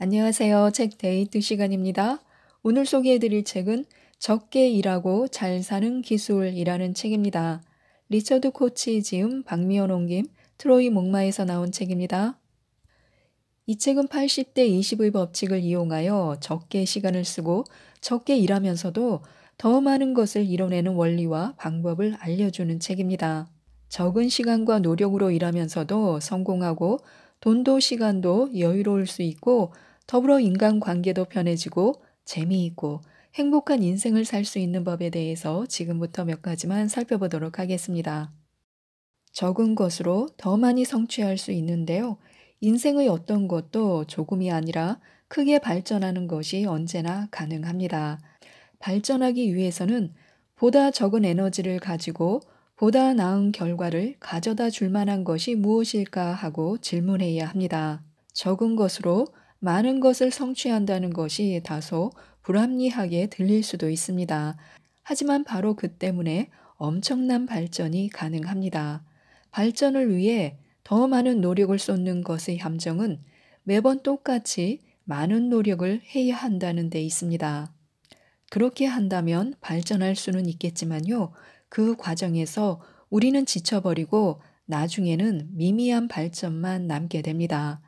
안녕하세요. 책 데이트 시간입니다. 오늘 소개해드릴 책은 적게 일하고 잘 사는 기술이라는 책입니다. 리처드 코치 지음 박미연 옮김 트로이 목마에서 나온 책입니다. 이 책은 80대 20의 법칙을 이용하여 적게 시간을 쓰고 적게 일하면서도 더 많은 것을 이뤄내는 원리와 방법을 알려주는 책입니다. 적은 시간과 노력으로 일하면서도 성공하고 돈도 시간도 여유로울 수 있고 더불어 인간 관계도 편해지고 재미있고 행복한 인생을 살 수 있는 법에 대해서 지금부터 몇 가지만 살펴보도록 하겠습니다. 적은 것으로 더 많이 성취할 수 있는데요. 인생의 어떤 것도 조금이 아니라 크게 발전하는 것이 언제나 가능합니다. 발전하기 위해서는 보다 적은 에너지를 가지고 보다 나은 결과를 가져다 줄 만한 것이 무엇일까 하고 질문해야 합니다. 적은 것으로 많은 것을 성취한다는 것이 다소 불합리하게 들릴 수도 있습니다. 하지만 바로 그 때문에 엄청난 발전이 가능합니다. 발전을 위해 더 많은 노력을 쏟는 것의 함정은 매번 똑같이 많은 노력을 해야 한다는 데 있습니다. 그렇게 한다면 발전할 수는 있겠지만요. 그 과정에서 우리는 지쳐버리고 나중에는 미미한 발전만 남게 됩니다.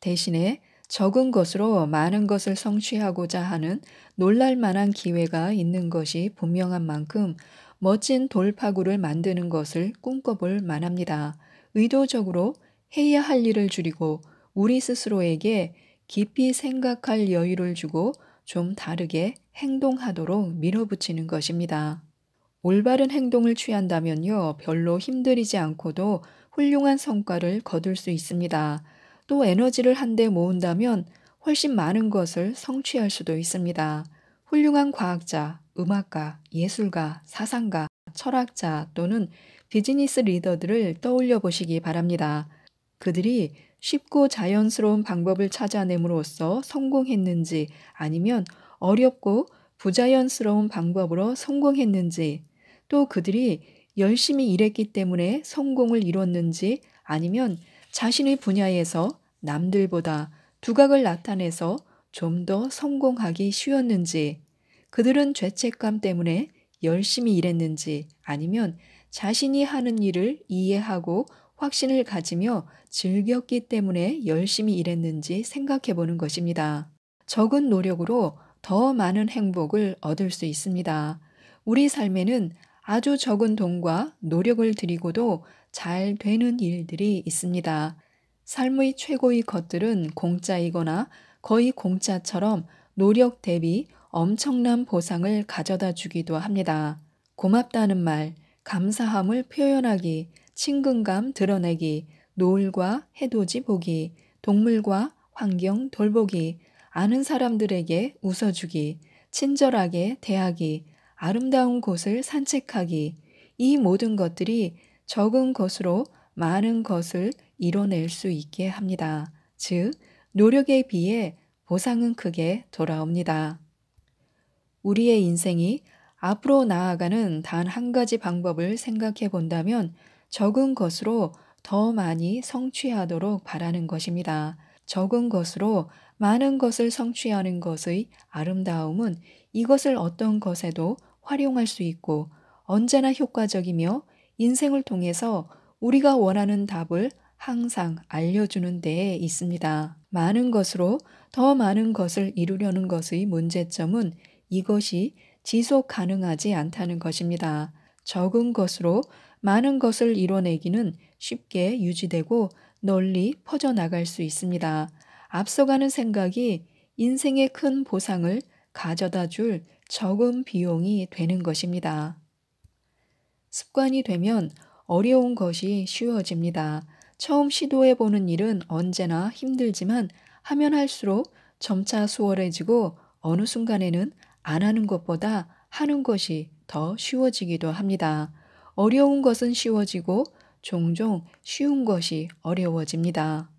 대신에 적은 것으로 많은 것을 성취하고자 하는 놀랄만한 기회가 있는 것이 분명한 만큼 멋진 돌파구를 만드는 것을 꿈꿔볼 만합니다. 의도적으로 해야 할 일을 줄이고 우리 스스로에게 깊이 생각할 여유를 주고 좀 다르게 행동하도록 밀어붙이는 것입니다. 올바른 행동을 취한다면요, 별로 힘들이지 않고도 훌륭한 성과를 거둘 수 있습니다. 또 에너지를 한데 모은다면 훨씬 많은 것을 성취할 수도 있습니다. 훌륭한 과학자, 음악가, 예술가, 사상가, 철학자 또는 비즈니스 리더들을 떠올려 보시기 바랍니다. 그들이 쉽고 자연스러운 방법을 찾아냄으로써 성공했는지 아니면 어렵고 부자연스러운 방법으로 성공했는지 또 그들이 열심히 일했기 때문에 성공을 이뤘는지 아니면 자신의 분야에서 남들보다 두각을 나타내서 좀 더 성공하기 쉬웠는지, 그들은 죄책감 때문에 열심히 일했는지, 아니면 자신이 하는 일을 이해하고 확신을 가지며 즐겼기 때문에 열심히 일했는지 생각해 보는 것입니다. 적은 노력으로 더 많은 행복을 얻을 수 있습니다. 우리 삶에는 아주 적은 돈과 노력을 들이고도 잘 되는 일들이 있습니다. 삶의 최고의 것들은 공짜이거나 거의 공짜처럼 노력 대비 엄청난 보상을 가져다 주기도 합니다. 고맙다는 말, 감사함을 표현하기, 친근감 드러내기, 노을과 해돋이 보기, 동물과 환경 돌보기, 아는 사람들에게 웃어주기, 친절하게 대하기, 아름다운 곳을 산책하기, 이 모든 것들이 적은 것으로 많은 것을 이뤄낼 수 있게 합니다. 즉, 노력에 비해 보상은 크게 돌아옵니다. 우리의 인생이 앞으로 나아가는 단 한 가지 방법을 생각해 본다면 적은 것으로 더 많이 성취하도록 바라는 것입니다. 적은 것으로 많은 것을 성취하는 것의 아름다움은 이것을 어떤 것에도 활용할 수 있고 언제나 효과적이며 인생을 통해서 우리가 원하는 답을 항상 알려주는 데에 있습니다. 많은 것으로 더 많은 것을 이루려는 것의 문제점은 이것이 지속 가능하지 않다는 것입니다. 적은 것으로 많은 것을 이뤄내기는 쉽게 유지되고 널리 퍼져나갈 수 있습니다. 앞서가는 생각이 인생의 큰 보상을 가져다 줄 적은 비용이 되는 것입니다. 습관이 되면 어려운 것이 쉬워집니다. 처음 시도해 보는 일은 언제나 힘들지만 하면 할수록 점차 수월해지고 어느 순간에는 안 하는 것보다 하는 것이 더 쉬워지기도 합니다. 어려운 것은 쉬워지고 종종 쉬운 것이 어려워집니다.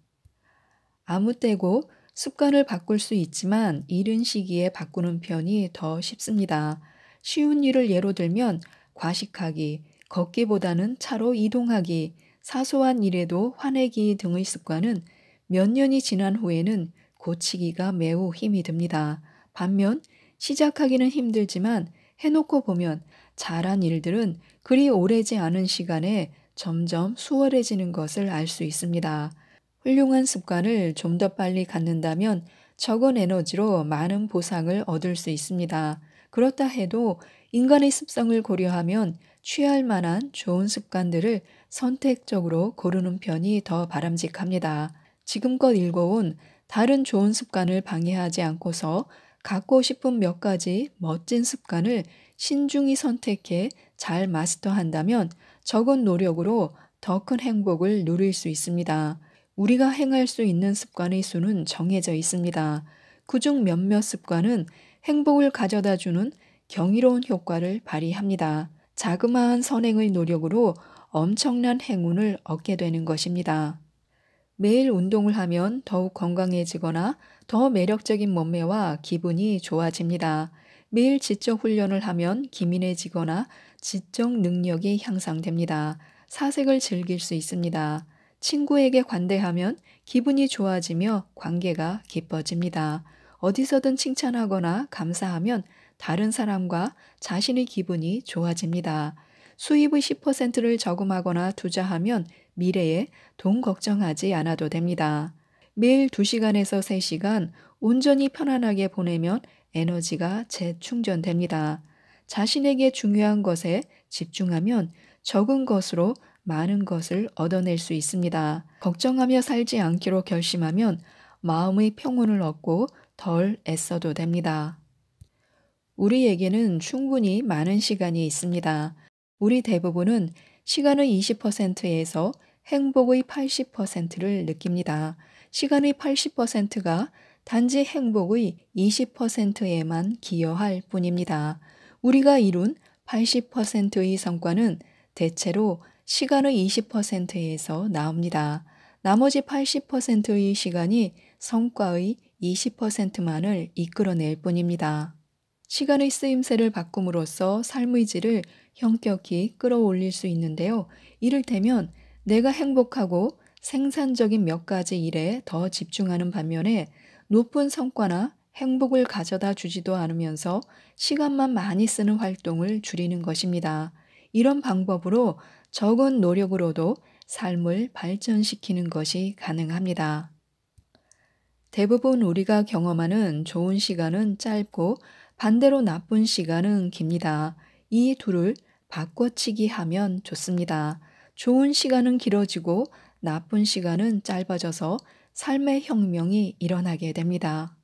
아무 때고 습관을 바꿀 수 있지만 이른 시기에 바꾸는 편이 더 쉽습니다. 쉬운 일을 예로 들면 과식하기, 걷기보다는 차로 이동하기, 사소한 일에도 화내기 등의 습관은 몇 년이 지난 후에는 고치기가 매우 힘이 듭니다. 반면 시작하기는 힘들지만 해놓고 보면 잘한 일들은 그리 오래지 않은 시간에 점점 수월해지는 것을 알 수 있습니다. 훌륭한 습관을 좀 더 빨리 갖는다면 적은 에너지로 많은 보상을 얻을 수 있습니다. 그렇다 해도 인간의 습성을 고려하면 취할 만한 좋은 습관들을 선택적으로 고르는 편이 더 바람직합니다. 지금껏 읽어온 다른 좋은 습관을 방해하지 않고서 갖고 싶은 몇 가지 멋진 습관을 신중히 선택해 잘 마스터한다면 적은 노력으로 더 큰 행복을 누릴 수 있습니다. 우리가 행할 수 있는 습관의 수는 정해져 있습니다. 그중 몇몇 습관은 행복을 가져다 주는 경이로운 효과를 발휘합니다. 자그마한 선행의 노력으로 엄청난 행운을 얻게 되는 것입니다. 매일 운동을 하면 더욱 건강해지거나 더 매력적인 몸매와 기분이 좋아집니다. 매일 지적 훈련을 하면 기민해지거나 지적 능력이 향상됩니다. 사색을 즐길 수 있습니다. 친구에게 관대하면 기분이 좋아지며 관계가 깊어집니다. 어디서든 칭찬하거나 감사하면 다른 사람과 자신의 기분이 좋아집니다. 수입의 10%를 저금하거나 투자하면 미래에 돈 걱정하지 않아도 됩니다. 매일 2시간에서 3시간 온전히 편안하게 보내면 에너지가 재충전됩니다. 자신에게 중요한 것에 집중하면 적은 것으로 많은 것을 얻어낼 수 있습니다. 걱정하며 살지 않기로 결심하면 마음의 평온을 얻고 덜 애써도 됩니다. 우리에게는 충분히 많은 시간이 있습니다. 우리 대부분은 시간의 20%에서 행복의 80%를 느낍니다. 시간의 80%가 단지 행복의 20%에만 기여할 뿐입니다. 우리가 이룬 80%의 성과는 대체로 시간의 20%에서 나옵니다. 나머지 80%의 시간이 성과의 20%만을 이끌어낼 뿐입니다. 시간의 쓰임새를 바꿈으로써 삶의 질을 형격히 끌어올릴 수 있는데요. 이를테면 내가 행복하고 생산적인 몇 가지 일에 더 집중하는 반면에 높은 성과나 행복을 가져다 주지도 않으면서 시간만 많이 쓰는 활동을 줄이는 것입니다. 이런 방법으로 적은 노력으로도 삶을 발전시키는 것이 가능합니다. 대부분 우리가 경험하는 좋은 시간은 짧고 반대로 나쁜 시간은 깁니다. 이 둘을 바꿔치기 하면 좋습니다. 좋은 시간은 길어지고 나쁜 시간은 짧아져서 삶의 혁명이 일어나게 됩니다.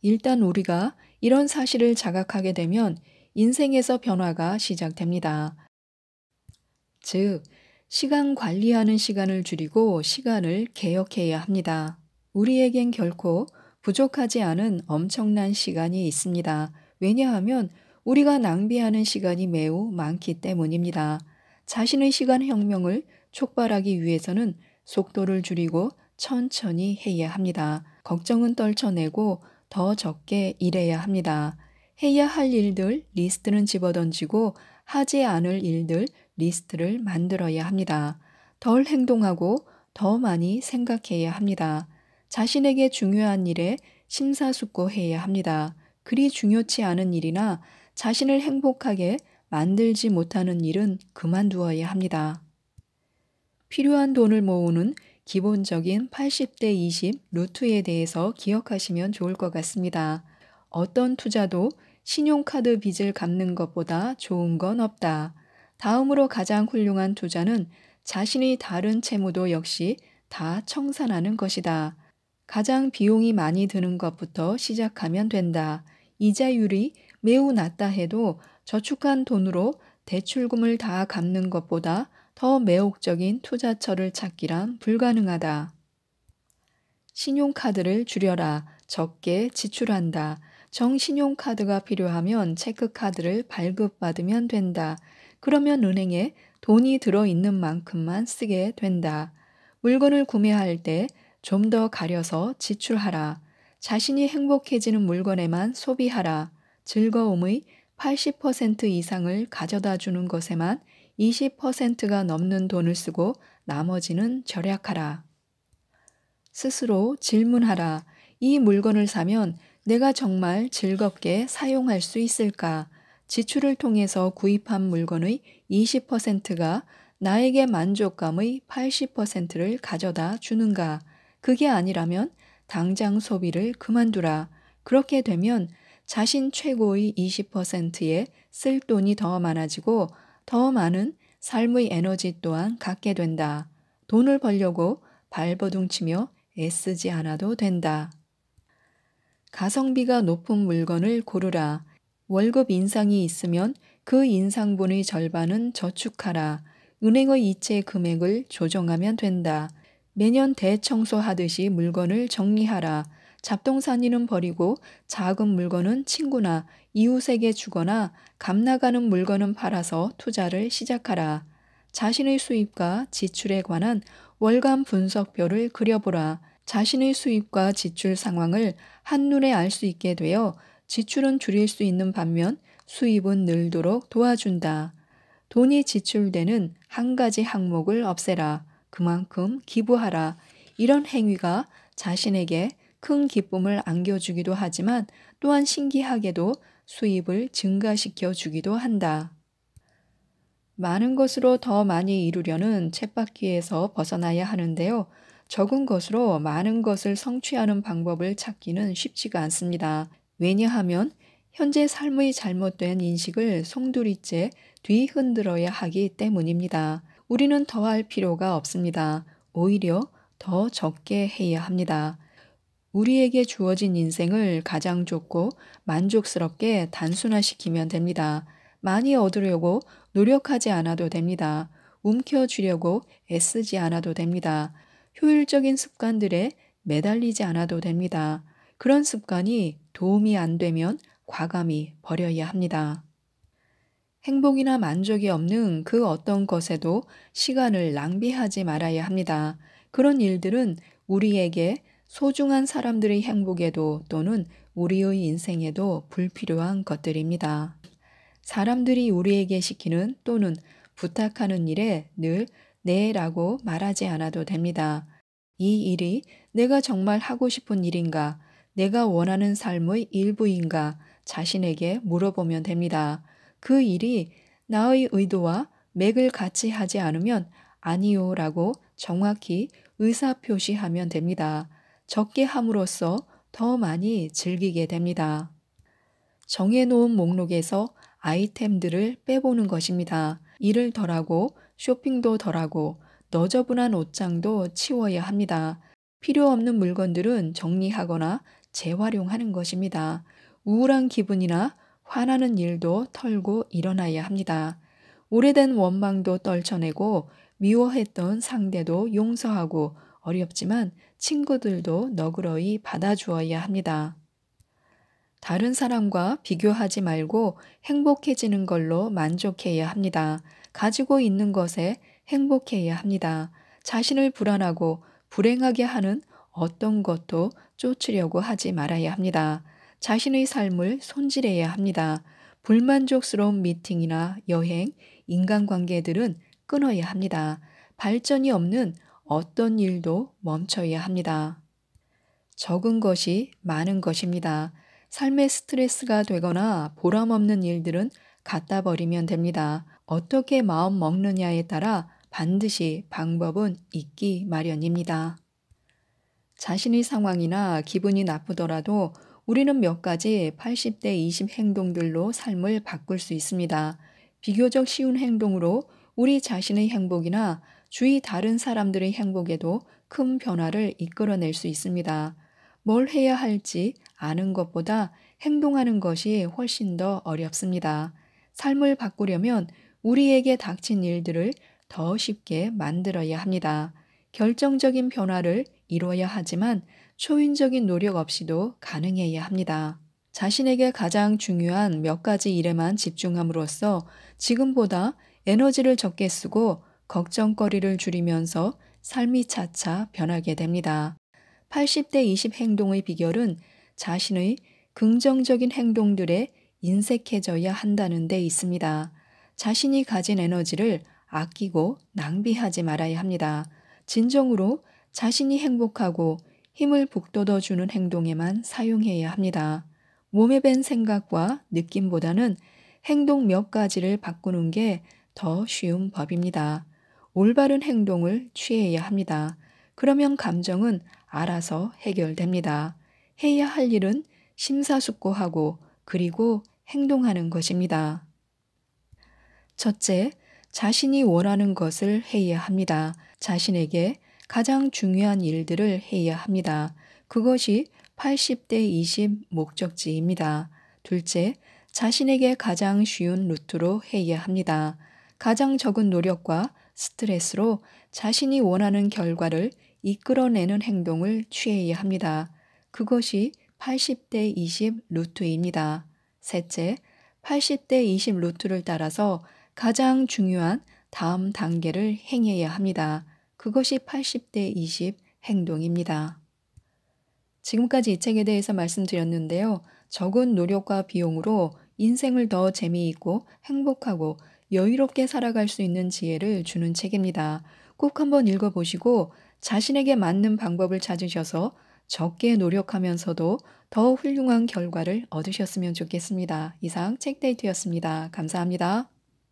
일단 우리가 이런 사실을 자각하게 되면 인생에서 변화가 시작됩니다. 즉, 시간 관리하는 시간을 줄이고 시간을 개혁해야 합니다. 우리에겐 결코 부족하지 않은 엄청난 시간이 있습니다. 왜냐하면 우리가 낭비하는 시간이 매우 많기 때문입니다. 자신의 시간 혁명을 촉발하기 위해서는 속도를 줄이고 천천히 해야 합니다. 걱정은 떨쳐내고 더 적게 일해야 합니다. 해야 할 일들 리스트는 집어던지고 하지 않을 일들 리스트를 만들어야 합니다. 덜 행동하고 더 많이 생각해야 합니다. 자신에게 중요한 일에 심사숙고해야 합니다. 그리 중요치 않은 일이나 자신을 행복하게 만들지 못하는 일은 그만두어야 합니다. 필요한 돈을 모으는 기본적인 80대 20 루트에 대해서 기억하시면 좋을 것 같습니다. 어떤 투자도 신용카드 빚을 갚는 것보다 좋은 건 없다. 다음으로 가장 훌륭한 투자는 자신의 다른 채무도 역시 다 청산하는 것이다. 가장 비용이 많이 드는 것부터 시작하면 된다. 이자율이 매우 낮다 해도 저축한 돈으로 대출금을 다 갚는 것보다 더 매혹적인 투자처를 찾기란 불가능하다. 신용카드를 줄여라. 적게 지출한다. 정신용카드가 필요하면 체크카드를 발급받으면 된다. 그러면 은행에 돈이 들어있는 만큼만 쓰게 된다. 물건을 구매할 때 좀 더 가려서 지출하라. 자신이 행복해지는 물건에만 소비하라. 즐거움의 80% 이상을 가져다 주는 것에만 20%가 넘는 돈을 쓰고 나머지는 절약하라. 스스로 질문하라. 이 물건을 사면 내가 정말 즐겁게 사용할 수 있을까? 지출을 통해서 구입한 물건의 20%가 나에게 만족감의 80%를 가져다 주는가? 그게 아니라면 당장 소비를 그만두라. 그렇게 되면 자신 최고의 20%에 쓸 돈이 더 많아지고 더 많은 삶의 에너지 또한 갖게 된다. 돈을 벌려고 발버둥 치며 애쓰지 않아도 된다. 가성비가 높은 물건을 고르라. 월급 인상이 있으면 그 인상분의 절반은 저축하라. 은행의 이체 금액을 조정하면 된다. 매년 대청소하듯이 물건을 정리하라. 잡동사니는 버리고 작은 물건은 친구나 이웃에게 주거나 값 나가는 물건은 팔아서 투자를 시작하라. 자신의 수입과 지출에 관한 월간 분석표를 그려보라. 자신의 수입과 지출 상황을 한눈에 알 수 있게 되어 지출은 줄일 수 있는 반면 수입은 늘도록 도와준다. 돈이 지출되는 한 가지 항목을 없애라. 그만큼 기부하라. 이런 행위가 자신에게 큰 기쁨을 안겨주기도 하지만 또한 신기하게도 수입을 증가시켜 주기도 한다. 많은 것으로 더 많이 이루려는 쳇바퀴에서 벗어나야 하는데요. 적은 것으로 많은 것을 성취하는 방법을 찾기는 쉽지가 않습니다. 왜냐하면 현재 삶의 잘못된 인식을 송두리째 뒤흔들어야 하기 때문입니다. 우리는 더할 필요가 없습니다. 오히려 더 적게 해야 합니다. 우리에게 주어진 인생을 가장 좋고 만족스럽게 단순화시키면 됩니다. 많이 얻으려고 노력하지 않아도 됩니다. 움켜쥐려고 애쓰지 않아도 됩니다. 효율적인 습관들에 매달리지 않아도 됩니다. 그런 습관이 도움이 안 되면 과감히 버려야 합니다. 행복이나 만족이 없는 그 어떤 것에도 시간을 낭비하지 말아야 합니다. 그런 일들은 우리에게 소중한 사람들의 행복에도 또는 우리의 인생에도 불필요한 것들입니다. 사람들이 우리에게 시키는 또는 부탁하는 일에 늘 네 라고 말하지 않아도 됩니다. 이 일이 내가 정말 하고 싶은 일인가, 내가 원하는 삶의 일부인가 자신에게 물어보면 됩니다. 그 일이 나의 의도와 맥을 같이 하지 않으면 아니요 라고 정확히 의사표시하면 됩니다. 적게 함으로써 더 많이 즐기게 됩니다. 정해놓은 목록에서 아이템들을 빼보는 것입니다. 일을 덜하고 쇼핑도 덜하고 너저분한 옷장도 치워야 합니다. 필요 없는 물건들은 정리하거나 재활용하는 것입니다. 우울한 기분이나 화나는 일도 털고 일어나야 합니다. 오래된 원망도 떨쳐내고 미워했던 상대도 용서하고 어렵지만 친구들도 너그러이 받아주어야 합니다. 다른 사람과 비교하지 말고 행복해지는 걸로 만족해야 합니다. 가지고 있는 것에 행복해야 합니다. 자신을 불안하고 불행하게 하는 어떤 것도 쫓으려고 하지 말아야 합니다. 자신의 삶을 손질해야 합니다. 불만족스러운 미팅이나 여행, 인간관계들은 끊어야 합니다. 발전이 없는 어떤 일도 멈춰야 합니다. 적은 것이 많은 것입니다. 삶의 스트레스가 되거나 보람 없는 일들은 갖다 버리면 됩니다. 어떻게 마음 먹느냐에 따라 반드시 방법은 있기 마련입니다. 자신의 상황이나 기분이 나쁘더라도 우리는 몇 가지 80대 20 행동들로 삶을 바꿀 수 있습니다. 비교적 쉬운 행동으로 우리 자신의 행복이나 주위 다른 사람들의 행복에도 큰 변화를 이끌어낼 수 있습니다. 뭘 해야 할지 아는 것보다 행동하는 것이 훨씬 더 어렵습니다. 삶을 바꾸려면 우리에게 닥친 일들을 더 쉽게 만들어야 합니다. 결정적인 변화를 이루어야 하지만 초인적인 노력 없이도 가능해야 합니다. 자신에게 가장 중요한 몇 가지 일에만 집중함으로써 지금보다 에너지를 적게 쓰고 걱정거리를 줄이면서 삶이 차차 변하게 됩니다. 80대 20 행동의 비결은 자신의 긍정적인 행동들에 인색해져야 한다는 데 있습니다. 자신이 가진 에너지를 아끼고 낭비하지 말아야 합니다. 진정으로 자신이 행복하고 힘을 북돋워 주는 행동에만 사용해야 합니다. 몸에 밴 생각과 느낌보다는 행동 몇 가지를 바꾸는 게 더 쉬운 법입니다. 올바른 행동을 취해야 합니다. 그러면 감정은 알아서 해결됩니다. 해야 할 일은 심사숙고하고 그리고 행동하는 것입니다. 첫째, 자신이 원하는 것을 해야 합니다. 자신에게 가장 중요한 일들을 해야 합니다. 그것이 80대 20 목적지입니다. 둘째, 자신에게 가장 쉬운 루트로 해야 합니다. 가장 적은 노력과 스트레스로 자신이 원하는 결과를 이끌어내는 행동을 취해야 합니다. 그것이 80대 20 루트입니다. 셋째, 80대 20 루트를 따라서 가장 중요한 다음 단계를 행해야 합니다. 그것이 80대 20 행동입니다. 지금까지 이 책에 대해서 말씀드렸는데요. 적은 노력과 비용으로 인생을 더 재미있고 행복하고 여유롭게 살아갈 수 있는 지혜를 주는 책입니다. 꼭 한번 읽어보시고 자신에게 맞는 방법을 찾으셔서 적게 노력하면서도 더 훌륭한 결과를 얻으셨으면 좋겠습니다. 이상 책데이트였습니다. 감사합니다.